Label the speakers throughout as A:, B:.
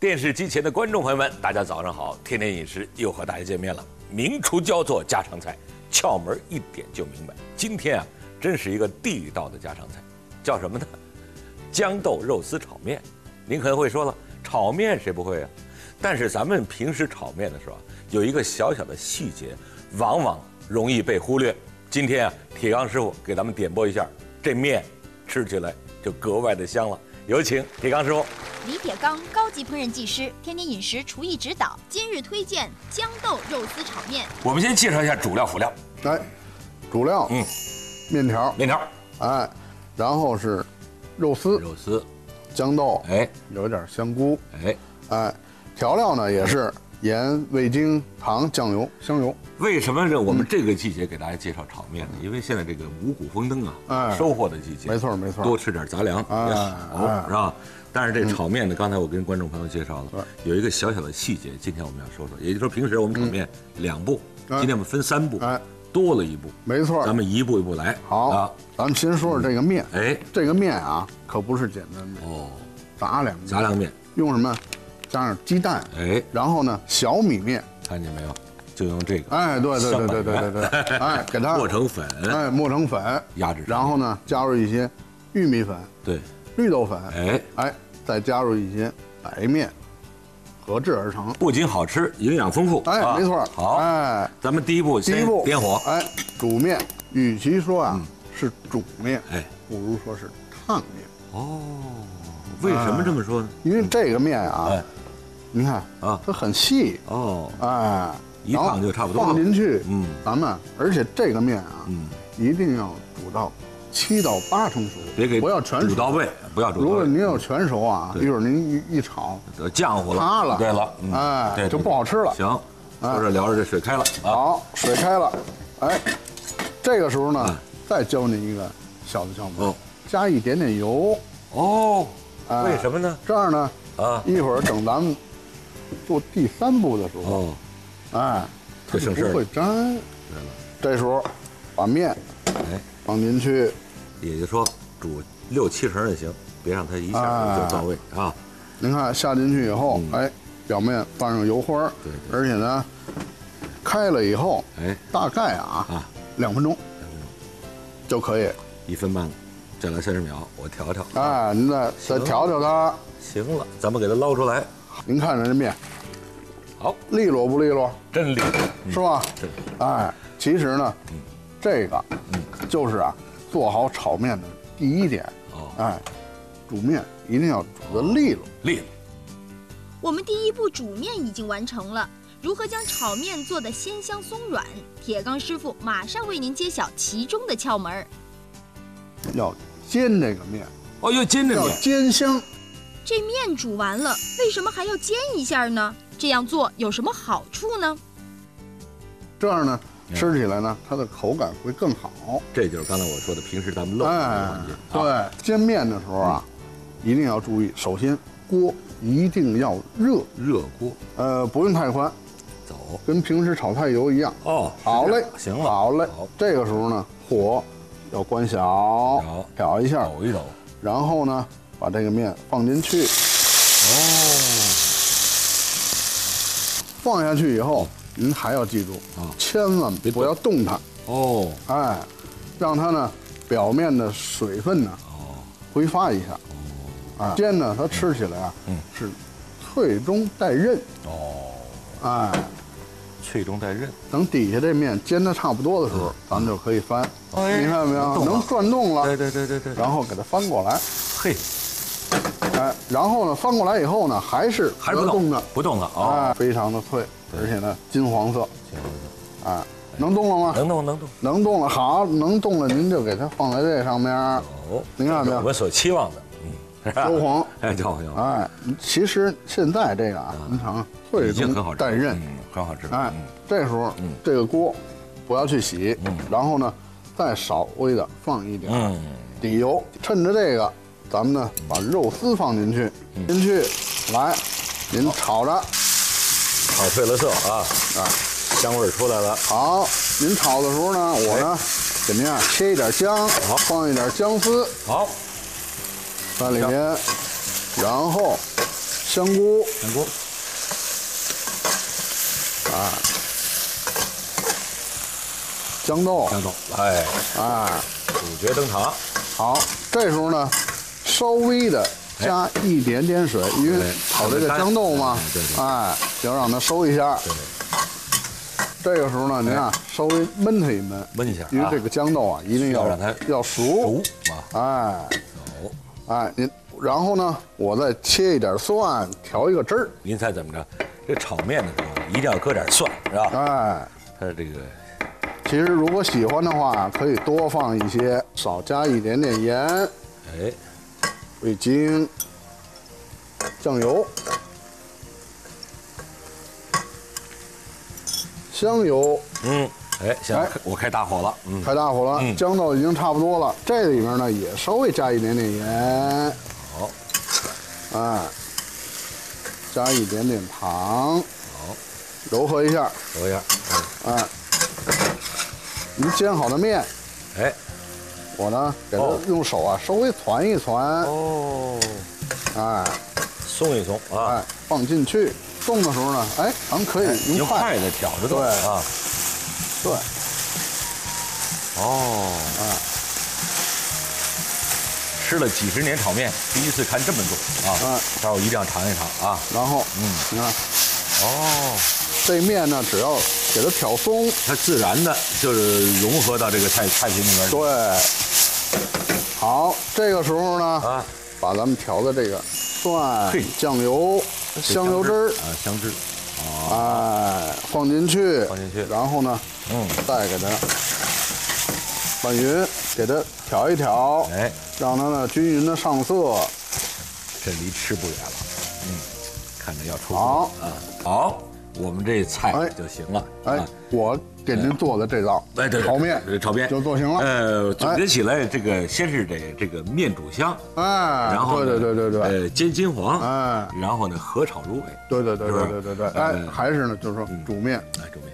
A: 电视机前的观众朋友们，大家早上好！天天饮食又和大家见面了。名厨教做家常菜，窍门一点就明白。今天啊，真是一个地道的家常菜，叫什么呢？豇豆肉丝炒面。您可能会说了，炒面谁不会啊？但是咱们平时炒面的时候，有一个小小的细节，往往容易被忽略。今天啊，铁钢师傅给咱们点拨一下，这面吃起来就格外的香了。有请铁刚师傅。
B: 李铁刚，高级烹饪技师，天天饮食厨艺指导。今日推荐豇豆肉丝炒面。
A: 我们先介绍一下主料辅料。
C: 来，主料，
A: 嗯，
C: 面条，
A: 面条、
C: 哎，然后是肉丝、
A: 肉丝，
C: 豇豆，
A: 哎
C: 有一点香菇，
A: 哎，
C: 哎，调料呢也是盐、味精、糖、酱油、香油。
A: 为什么这我们这个季节给大家介绍炒面呢？因为现在这个五谷丰登啊，
C: 哎。
A: 收获的季节，
C: 没错没错。
A: 多吃点杂粮
C: 哎
A: 也好，
C: 哎。
A: 是吧？但是这炒面呢，刚才我跟观众朋友介绍了，有一个小小的细节，今天我们要说说。也就是说，平时我们炒面两步，
C: 哎
A: 今天我们分三步
C: 哎，
A: 多了一步，
C: 没错。
A: 咱们一步一步来。
C: 好，
A: 啊，
C: 咱们先说说这个面。
A: 哎，
C: 这个面啊，可不是简单的。
A: 哦，
C: 杂粮，
A: 杂粮面，
C: 用什么？加上鸡蛋，
A: 哎，
C: 然后呢，小米面，
A: 看见没有？就用这个，
C: 哎，对对对对对对对，哎，给它
A: 磨成粉，
C: 哎，磨成粉，
A: 压制
C: 然后呢，加入一些玉米粉、
A: 对，
C: 绿豆粉，
A: 哎，
C: 哎，再加入一些白面，合制而成。
A: 不仅好吃，营养丰富。
C: 哎，
A: 啊
C: 没错。
A: 好，
C: 哎，
A: 咱们第一步
C: 第一步
A: 点火，
C: 哎，煮面，与其说啊是煮面，
A: 哎，
C: 不如说是烫面，
A: 哦，为什么这么说呢？
C: 因为这个面啊
A: 哎，
C: 你看
A: 啊。
C: 它很细，
A: 哦，
C: 哎，
A: 一烫就差不多了。
C: 放进去，
A: 嗯。
C: 咱们而且这个面啊，
A: 嗯，
C: 一定要煮到七到八成熟，
A: 别给
C: 不要全
A: 煮到位，不要煮
C: 如果您要全熟啊，一会儿您一一炒，
A: 得浆糊了，
C: 塌了。
A: 对了，嗯。
C: 哎
A: 对，
C: 就不好吃了。
A: 行，说着聊着这水开了啊，
C: 好，水开了，哎，这个时候呢
A: 嗯，
C: 再教您一个小的窍门
A: 哦，
C: 加一点点油，
A: 哦，
C: 哎。
A: 为什么呢？
C: 这样呢，
A: 啊，
C: 一会儿等咱们做第三步的时候，
A: 哦，
C: 哎，它就
A: 这省事儿。
C: 不会粘。这时候把面
A: 哎，
C: 放进去，
A: 也就是说煮六七成就行，别让它一下
C: 哎。
A: 就到位啊。
C: 您看下进去以后，哎，表面放上油花
A: 对对。
C: 而且呢，开了以后，
A: 哎，
C: 大概啊
A: 啊，
C: 两分钟就可以。
A: 一分半了，再来三十秒，我调调。
C: 哎，您再再调调它，
A: 行了，咱们给它捞出来。
C: 您看着这面
A: 好，
C: 利落不利落？
A: 真利落。
C: 是吧？
A: 对，
C: 哎，其实呢，这个就是啊，做好炒面的第一点。
A: 哦，
C: 哎，煮面一定要煮的利落。
A: 利落。
B: 我们第一步煮面已经完成了，如何将炒面做得鲜香松软？铁钢师傅马上为您揭晓其中的窍门儿。
C: 要煎这个面，
A: 哦，要煎这
C: 个
A: 面。
C: 煎香。
B: 这面煮完了，为什么还要煎一下呢？这样做有什么好处呢？
C: 这样呢，吃起来呢，它的口感会更好。
A: 这就是刚才我说的，平时咱们漏的这个
C: 哎
A: 环节。，啊，
C: 对，煎面的时候啊，一定要注意，首先锅一定要热，
A: 热锅
C: 呃，不用太宽，
A: 走。
C: 跟平时炒菜油一样。
A: 哦，
C: 好嘞，
A: 行了，
C: 好嘞
A: 好。
C: 这个时候呢，火要关小
A: 好，
C: 煸一下，
A: 抖一抖。
C: 然后呢，把这个面放进去，
A: 哦，
C: 放下去以后，您还要记住
A: 啊。
C: 千万
A: 别动
C: 不要动它，
A: 哦，
C: 哎，让它呢表面的水分呢
A: 哦，
C: 挥发一下，哎，煎呢它吃起来啊，
A: 嗯。
C: 是脆中带韧，
A: 哦，
C: 哎，
A: 脆中带韧。
C: 等底下这面煎的差不多的时候，咱们就可以翻，
A: 哎。
C: 你看到没有？
A: 能
C: 转动了，
A: 对对对对对。
C: 然后给它翻过来，
A: 嘿，
C: 哎，然后呢翻过来以后呢，还是
A: 还是不动
C: 的，
A: 不动的
C: 啊，
A: 哦。
C: 非常的脆，而且呢金黄色，
A: 行行
C: 哎，能动了吗？
A: 能动能动。
C: 能动了，好，能动了，您就给它放在这上面，
A: 哦，
C: 您看到没有？
A: 我们所期望的，嗯，
C: 焦黄。
A: 哎，焦黄。
C: 哎，其实现在这个啊，您尝脆
A: 已经很好吃，
C: 中带韧，
A: 嗯，很好吃。
C: 哎
A: 嗯，
C: 这时候这个锅不要去洗，然后呢，再稍微的放一点
A: 嗯，
C: 底油，趁着这个，咱们呢把肉丝放进去，
A: 嗯。
C: 进去，来，您炒着，
A: 炒褪了色啊，
C: 啊，
A: 香味儿出来了。
C: 好，您炒的时候呢，我呢给您啊切一点姜，
A: 好。
C: 放一点姜丝。
A: 好，
C: 在里面，然后香菇。
A: 香菇，
C: 啊，豇豆，
A: 豇豆，哎，
C: 哎，
A: 主角登场。
C: 好，这时候呢，稍微的加一点点水，因为炒这个豇豆嘛
A: 哎
C: 要让它收一下。
A: 对，
C: 这个时候呢，您啊，稍微焖它一焖，
A: 焖一下啊
C: 因为这个豇豆啊，一定要
A: 让它
C: 要熟
A: 熟。啊，
C: 哎
A: 走。
C: 哎，您，然后呢，我再切一点蒜，调一个汁儿。
A: 您猜怎么着？这炒面的时候一定要搁点蒜，是吧？
C: 哎，
A: 它这个
C: 其实如果喜欢的话，可以多放一些，少加一点点盐、
A: 哎，
C: 味精、酱油、香油。
A: 嗯，哎，行
C: 哎，
A: 我开大火了，嗯，
C: 开大火了，
A: 嗯
C: 豇豆已经差不多了。这里面呢也稍微加一点点盐，
A: 好，
C: 哎，加一点点糖，
A: 好，
C: 柔和一下。
A: 揉一下，
C: 哎，您煎好的面，
A: 哎，
C: 我呢给它
A: 哦。
C: 用手啊稍微团一团，
A: 哦，
C: 哎。
A: 松一松啊。
C: 哎，放进去。动的时候呢，哎，咱们可以用筷
A: 子挑着动
C: 对
A: 啊，
C: 对，
A: 哦，
C: 哎，
A: 吃了几十年炒面，第一次看这么做啊
C: 嗯，
A: 待会儿一定要尝一尝啊。
C: 然后，
A: 嗯。
C: 你看
A: 哦，
C: 这面呢，只要给它挑松，
A: 它自然的就是融合到这个菜菜品里面去。
C: 对，好，这个时候呢，
A: 啊，
C: 把咱们调的这个蒜、酱油、香油汁儿，
A: 啊，香汁，
C: 哎，放进去，
A: 放进去
C: 然后呢，
A: 嗯，
C: 再给它拌匀，给它调一调，
A: 哎，
C: 让它呢均匀的上色。
A: 这离吃不远了，嗯，看着要出
C: 好
A: 锅啊，好，我们这菜
C: 哎
A: 就行了，
C: 哎
A: 啊，
C: 我给您做的这道
A: 哎，对，
C: 炒面
A: 对炒面
C: 就做行了。
A: 呃，总结起来，这个先是得这个面煮香，
C: 哎，
A: 然后
C: 对对对对对，
A: 呃，煎金黄，
C: 哎，
A: 然后呢，合炒入味，
C: 对对对对对对对，哎，
A: 呃
C: 还是呢，就是说煮面，
A: 哎，煮面，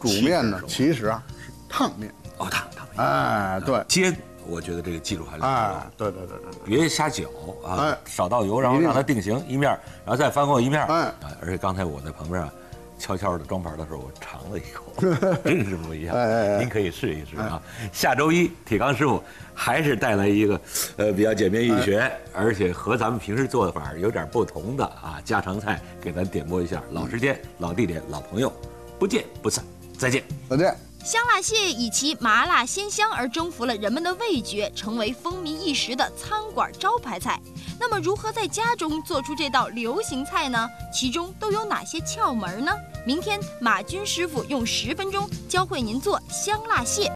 C: 煮面呢，其实啊是烫面，
A: 哦，烫烫面，
C: 哎，对，
A: 煎，我觉得这个技术还是挺高
C: 哎，对对对对对，
A: 别瞎搅啊
C: 哎，
A: 少倒油，然后让它定型一面，然后再翻过一面，
C: 哎
A: 啊，而且刚才我在旁边啊。悄悄的装盘的时候，我尝了一口，真是不一样。
C: 哎
A: 您可以试一试啊。下周一，铁钢师傅还是带来一个，呃，比较简便易学，而且和咱们平时做的法儿有点不同的啊家常菜，给咱点播一下。老时间、老地点、老朋友，不见不散，再见。
C: 再见。
B: 香辣蟹以其麻辣鲜香而征服了人们的味觉，成为风靡一时的餐馆招牌菜。那么，如何在家中做出这道流行菜呢？其中都有哪些窍门呢？明天马军师傅用十分钟教会您做香辣蟹。